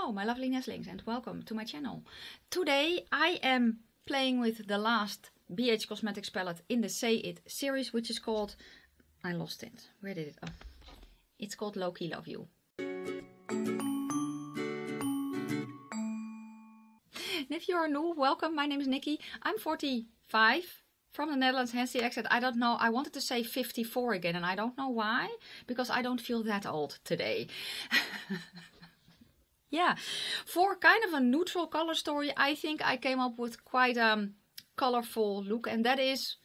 Hello, my lovely nestlings, and welcome to my channel. Today I am playing with the last BH Cosmetics palette in the Say It series, which is called... I lost it. Where did it... Oh. It's called Low Key Love You. And if you are new, welcome. My name is Nikki. I'm 45 from the Netherlands, hence the accent. I don't know. I wanted to say 54 again, and I don't know why, because I don't feel that old today. yeah, for kind of a neutral color story, I think I came up with quite a colorful look, and that is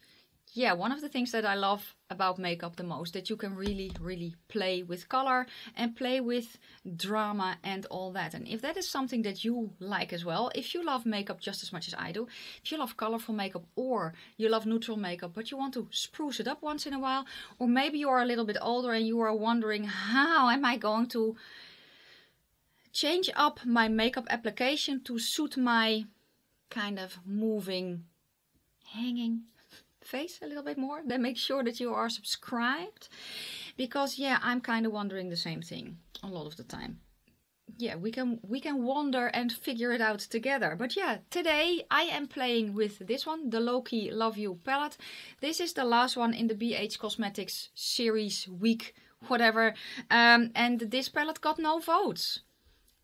yeah, one of the things that I love about makeup the most, that you can really, really play with color and play with drama and all that. And if that is something that you like as well, if you love makeup just as much as I do, if you love colorful makeup or you love neutral makeup, but you want to spruce it up once in a while, or maybe you are a little bit older and you are wondering, how am I going to change up my makeup application to suit my kind of moving, hanging face a little bit more, then make sure that you are subscribed. Because yeah, I'm kind of wondering the same thing a lot of the time. Yeah, we can we can wander and figure it out together. But yeah, today I am playing with this one, the Low Key Love You palette. This is the last one in the BH Cosmetics series week, whatever. Um, and this palette got no votes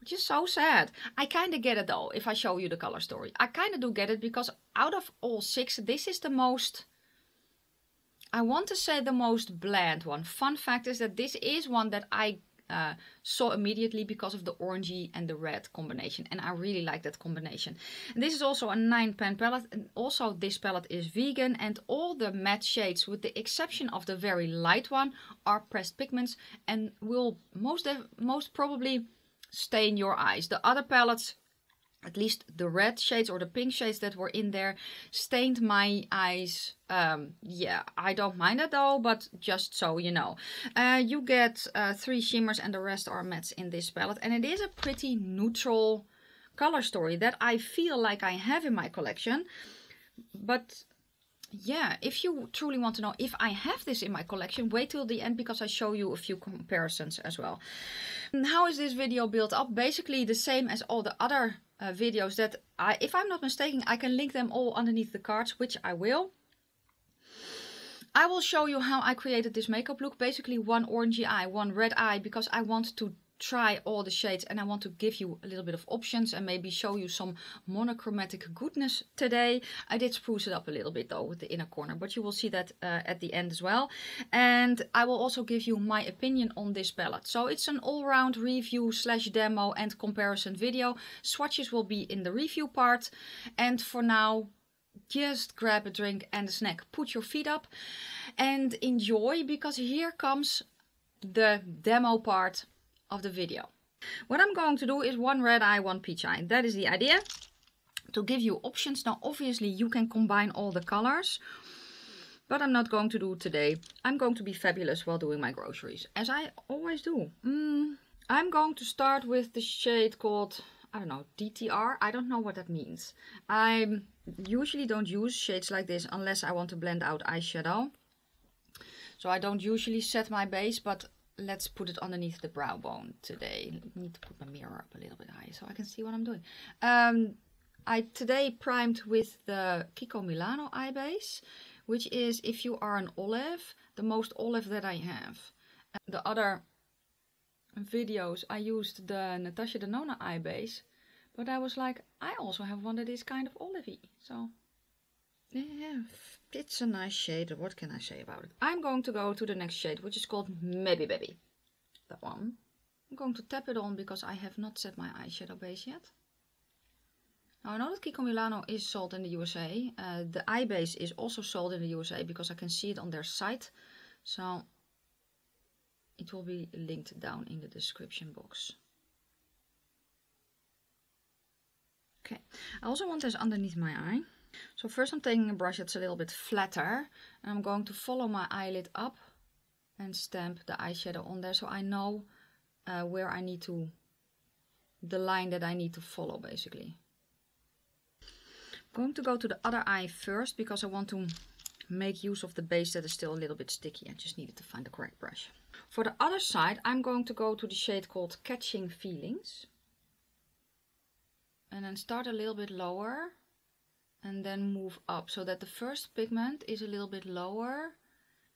which is so sad. I kind of get it though, if I show you the color story. I kind of do get it because out of all six, this is the most I want to say the most bland one. Fun fact is that this is one that I uh, saw immediately because of the orangey and the red combination and I really like that combination. And this is also a 9 pan palette and also this palette is vegan and all the matte shades with the exception of the very light one are pressed pigments and will most, most probably stain your eyes. The other palettes at least the red shades or the pink shades that were in there stained my eyes. Um, yeah i don't mind it though but just so you know. Uh, you get uh, three shimmers and the rest are mattes in this palette. And it is a pretty neutral color story that i feel like i have in my collection but yeah, if you truly want to know if I have this in my collection, wait till the end because I show you a few comparisons as well. How is this video built up? Basically the same as all the other uh, videos that, I, if I'm not mistaken, I can link them all underneath the cards, which I will. I will show you how I created this makeup look. Basically one orangey eye, one red eye, because I want to try all the shades and I want to give you a little bit of options and maybe show you some monochromatic goodness today. I did spruce it up a little bit though with the inner corner, but you will see that uh, at the end as well. And I will also give you my opinion on this palette. So it's an all-round review slash demo and comparison video. Swatches will be in the review part. And for now, just grab a drink and a snack. Put your feet up and enjoy because here comes the demo part of the video. What I'm going to do is one red eye, one peach eye. That is the idea. To give you options. Now obviously you can combine all the colors. But I'm not going to do today. I'm going to be fabulous while doing my groceries. As I always do. Mm, I'm going to start with the shade called, I don't know, DTR. I don't know what that means. I usually don't use shades like this unless I want to blend out eyeshadow. So I don't usually set my base, but let's put it underneath the brow bone today. I need to put my mirror up a little bit higher so I can see what I'm doing. Um, I today primed with the Kiko Milano eye base, which is if you are an olive, the most olive that I have. the other videos I used the Natasha Denona eye base, but I was like, I also have one that is kind of olivey. So yeah, it's a nice shade. What can I say about it? I'm going to go to the next shade, which is called Maybe Baby. That one. I'm going to tap it on because I have not set my eyeshadow base yet. Now I know that Kiko Milano is sold in the USA. Uh, the eye base is also sold in the USA because I can see it on their site. So it will be linked down in the description box. Okay, I also want this underneath my eye. So first I'm taking a brush that's a little bit flatter and I'm going to follow my eyelid up and stamp the eyeshadow on there so I know uh, where I need to, the line that I need to follow basically. I'm going to go to the other eye first because I want to make use of the base that is still a little bit sticky. I just needed to find the correct brush. For the other side I'm going to go to the shade called Catching Feelings. and then start a little bit lower and then move up so that the first pigment is a little bit lower.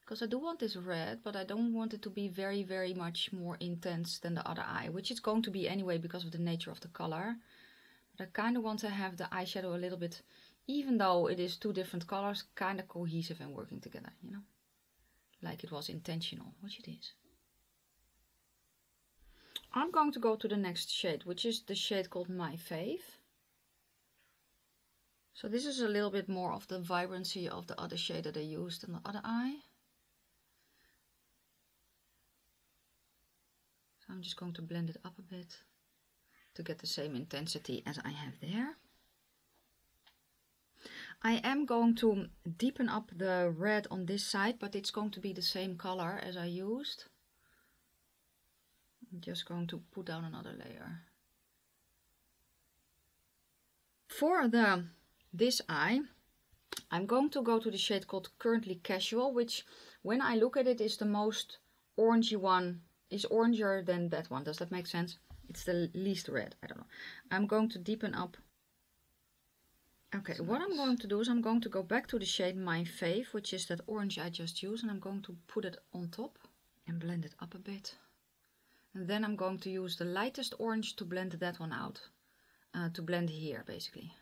Because I do want this red but I don't want it to be very very much more intense than the other eye which it's going to be anyway because of the nature of the color. But I kind of want to have the eyeshadow a little bit even though it is two different colors kind of cohesive and working together you know? Like it was intentional. Which it is. I'm going to go to the next shade which is the shade called My Fave so this is a little bit more of the vibrancy of the other shade that I used in the other eye. So I'm just going to blend it up a bit to get the same intensity as I have there. I am going to deepen up the red on this side, but it's going to be the same color as I used. I'm just going to put down another layer. For the this eye, I'm going to go to the shade called Currently Casual, which when I look at it is the most orangey one, is oranger than that one. Does that make sense? It's the least red, I don't know. I'm going to deepen up. Okay, That's what nice. I'm going to do is I'm going to go back to the shade My Fave, which is that orange I just used, and I'm going to put it on top and blend it up a bit. And then I'm going to use the lightest orange to blend that one out, uh, to blend here basically.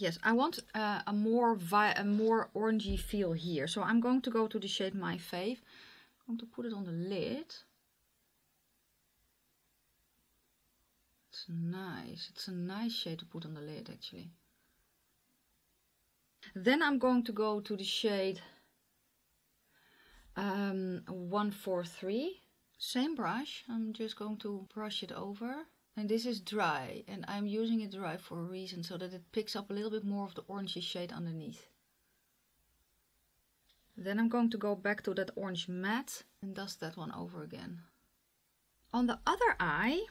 Yes, I want uh, a more a more orangey feel here. So I'm going to go to the shade My Fave. I'm going to put it on the lid. It's nice. It's a nice shade to put on the lid actually. Then I'm going to go to the shade um, 143. Same brush. I'm just going to brush it over. And this is dry and I'm using it dry for a reason so that it picks up a little bit more of the orangey shade underneath. Then I'm going to go back to that orange matte and dust that one over again. On the other eye,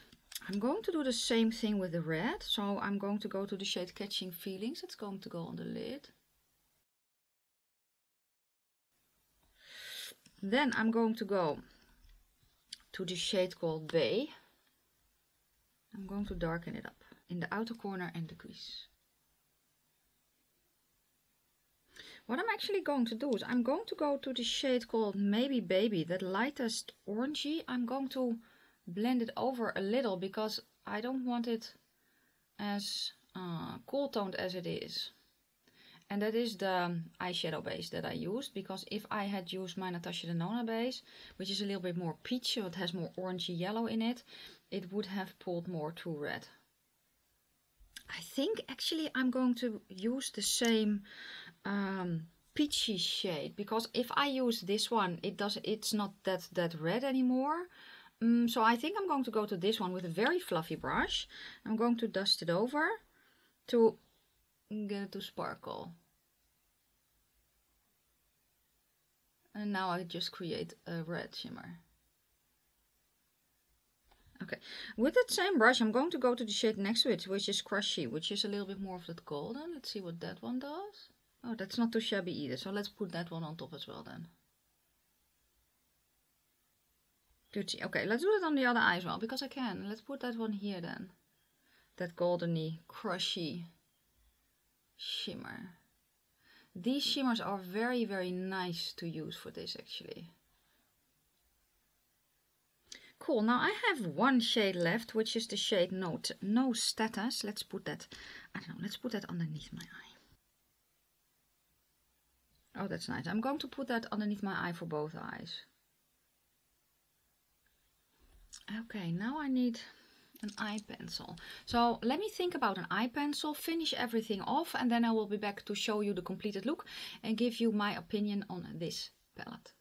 I'm going to do the same thing with the red. So I'm going to go to the shade Catching Feelings. It's going to go on the lid. Then I'm going to go to the shade called Bay. I'm going to darken it up in the outer corner and the crease. What I'm actually going to do is I'm going to go to the shade called Maybe Baby, that lightest orangey. I'm going to blend it over a little because I don't want it as uh, cool toned as it is. And that is the eyeshadow base that I used because if I had used my Natasha Denona base, which is a little bit more peachy, it has more orangey yellow in it, it would have pulled more to red. I think actually I'm going to use the same um, peachy shade because if I use this one it does it's not that that red anymore. Um, so I think I'm going to go to this one with a very fluffy brush. I'm going to dust it over to get it to sparkle. And now I just create a red shimmer Okay, with that same brush, I'm going to go to the shade next to it, which is Crushy, which is a little bit more of that golden. Let's see what that one does. Oh, that's not too shabby either, so let's put that one on top as well then. Good. Okay, let's do it on the other eye as well, because I can. Let's put that one here then. That goldeny, crushy shimmer. These shimmers are very, very nice to use for this actually. Cool, now I have one shade left, which is the shade No, no Status. Let's put that, I don't know, let's put that underneath my eye. Oh, that's nice. I'm going to put that underneath my eye for both eyes. Okay, now I need an eye pencil. So let me think about an eye pencil, finish everything off, and then I will be back to show you the completed look and give you my opinion on this palette.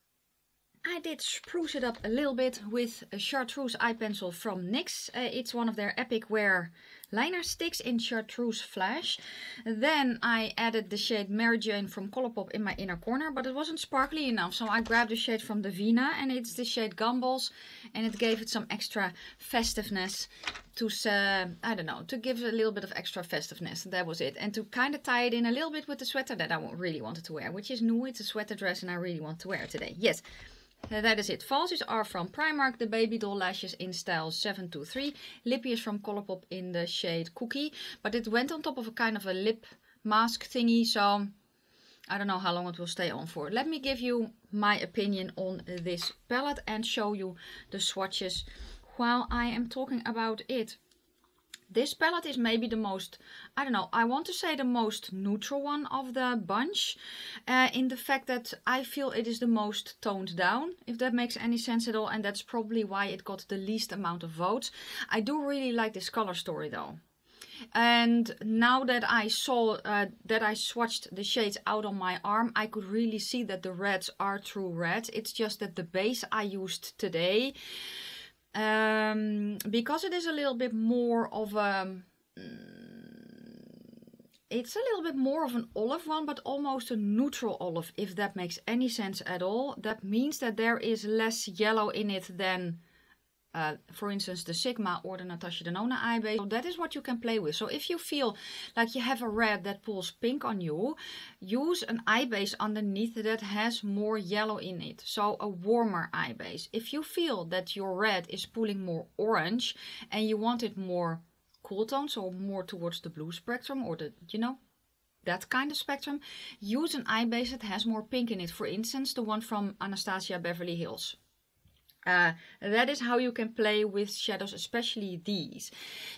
I did spruce it up a little bit with a chartreuse eye pencil from NYX. Uh, it's one of their Epic Wear liner sticks in chartreuse flash. Then I added the shade Mary Jane from Colourpop in my inner corner, but it wasn't sparkly enough. So I grabbed the shade from Davina and it's the shade Gumballs and it gave it some extra festiveness to, uh, I don't know, to give it a little bit of extra festiveness. That was it. And to kind of tie it in a little bit with the sweater that I really wanted to wear, which is new. It's a sweater dress and I really want to wear today. Yes. That is it. Falsies are from Primark. The baby doll lashes in style 723. Lippy is from Colourpop in the shade Cookie. But it went on top of a kind of a lip mask thingy. So I don't know how long it will stay on for. Let me give you my opinion on this palette and show you the swatches while I am talking about it. This palette is maybe the most, I don't know, I want to say the most neutral one of the bunch. Uh, in the fact that I feel it is the most toned down, if that makes any sense at all. And that's probably why it got the least amount of votes. I do really like this color story though. And now that I saw uh, that I swatched the shades out on my arm, I could really see that the reds are true red. It's just that the base I used today um, because it is a little bit more of a mm, it's a little bit more of an olive one but almost a neutral olive if that makes any sense at all. That means that there is less yellow in it than uh, for instance, the Sigma or the Natasha Denona eye base. So that is what you can play with. So if you feel like you have a red that pulls pink on you, use an eye base underneath that has more yellow in it. So a warmer eye base. If you feel that your red is pulling more orange and you want it more cool tone, so more towards the blue spectrum or the, you know, that kind of spectrum, use an eye base that has more pink in it. For instance, the one from Anastasia Beverly Hills. Uh, that is how you can play with shadows, especially these.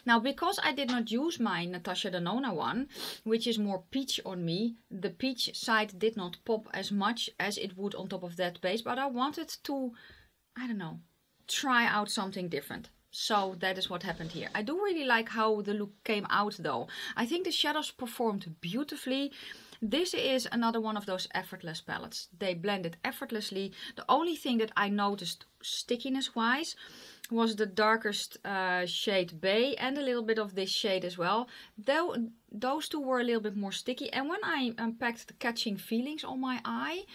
Now, because I did not use my Natasha Denona one, which is more peach on me, the peach side did not pop as much as it would on top of that base, but I wanted to, I don't know, try out something different. So that is what happened here. I do really like how the look came out though. I think the shadows performed beautifully. This is another one of those effortless palettes. They blended effortlessly. The only thing that I noticed stickiness wise was the darkest uh, shade Bay and a little bit of this shade as well. Though those two were a little bit more sticky. And when I unpacked the catching feelings on my eye,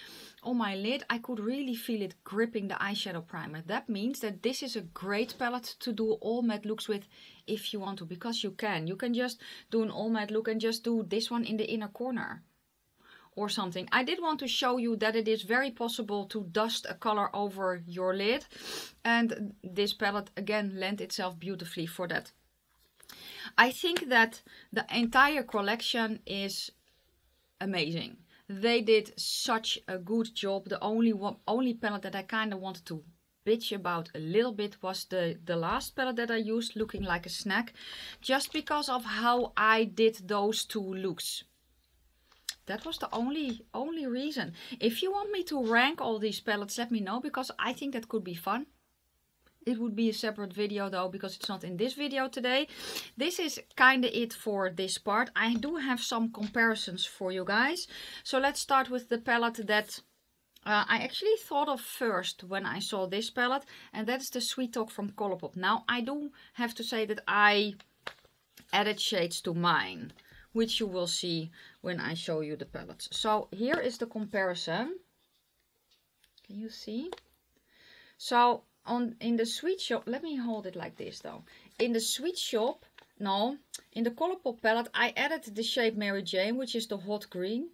on my lid, I could really feel it gripping the eyeshadow primer. That means that this is a great palette to do all matte looks with if you want to, because you can. You can just do an all matte look and just do this one in the inner corner or something. I did want to show you that it is very possible to dust a color over your lid. And this palette again lent itself beautifully for that. I think that the entire collection is amazing. They did such a good job. The only one, only palette that I kind of wanted to bitch about a little bit was the, the last palette that I used, looking like a snack. Just because of how I did those two looks. That was the only only reason. If you want me to rank all these palettes, let me know because I think that could be fun. It would be a separate video though because it's not in this video today. This is kind of it for this part. I do have some comparisons for you guys. So let's start with the palette that uh, I actually thought of first when I saw this palette. And that is the Sweet Talk from Colourpop. Now I do have to say that I added shades to mine which you will see when I show you the palettes. So here is the comparison. Can you see? So on in the sweet shop, let me hold it like this though. In the sweet shop, no, in the Colourpop palette, I added the shade Mary Jane, which is the hot green.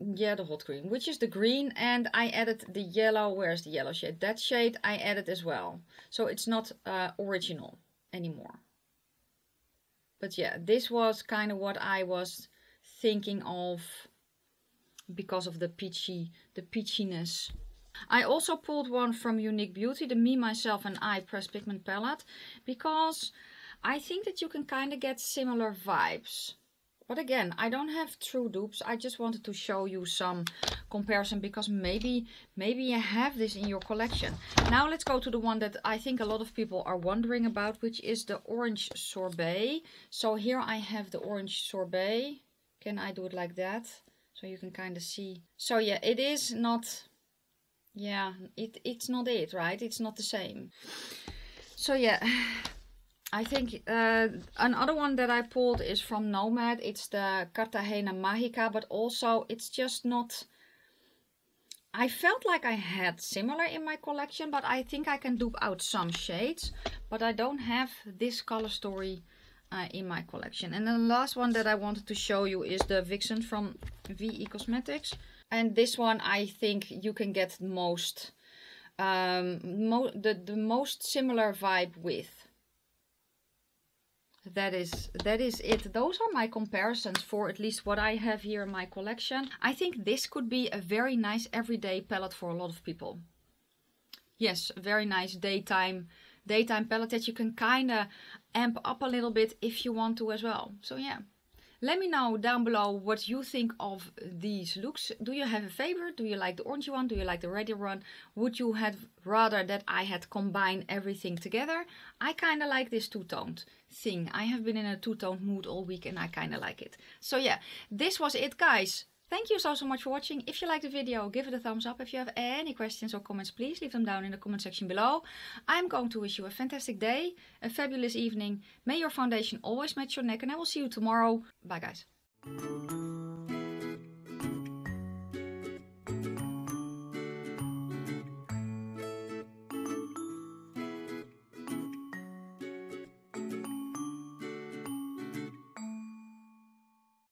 Yeah, the hot green, which is the green, and I added the yellow. Where's the yellow shade? That shade I added as well. So it's not uh, original anymore. But yeah, this was kind of what I was thinking of because of the peachy, the peachiness. I also pulled one from Eunique Beauty, the Me, Myself and I Pressed Pigment Palette, because I think that you can kind of get similar vibes. But again, I don't have true dupes. I just wanted to show you some comparison because maybe maybe you have this in your collection. Now let's go to the one that I think a lot of people are wondering about, which is the orange sorbet. So here I have the orange sorbet. Can I do it like that? So you can kind of see. So yeah, it is not, yeah, it, it's not it, right? It's not the same. So yeah, I think uh, another one that I pulled is from Nomad. It's the Cartagena Magica, but also it's just not... I felt like I had similar in my collection, but I think I can dupe out some shades. But I don't have this color story uh, in my collection. And the last one that I wanted to show you is the Vixxen from VE Cosmetics. And this one I think you can get most um, mo the, the most similar vibe with. That is that is it. Those are my comparisons for at least what I have here in my collection. I think this could be a very nice everyday palette for a lot of people. Yes, very nice daytime daytime palette that you can kind of amp up a little bit if you want to as well. So yeah. Let me know down below what you think of these looks. Do you have a favorite? Do you like the orangey one? Do you like the reddy one? Would you have rather that I had combined everything together? I kind of like this two-toned thing. I have been in a two-toned mood all week and I kind of like it. So yeah, this was it guys. Thank you so, so much for watching. If you liked the video, give it a thumbs up. If you have any questions or comments, please leave them down in the comment section below. I'm going to wish you a fantastic day, a fabulous evening. May your foundation always match your neck and I will see you tomorrow. Bye guys.